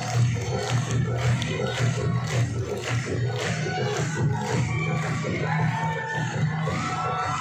Thank you.